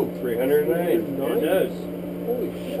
Whoa. 309. It does. Holy shit.